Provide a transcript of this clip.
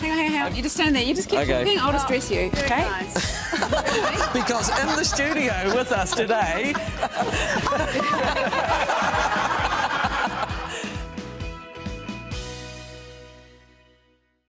Hang on, hang on, hang on. You just stand there. You just keep Okay. talking. I'll just dress you. Okay. nice. Because in the studio with us today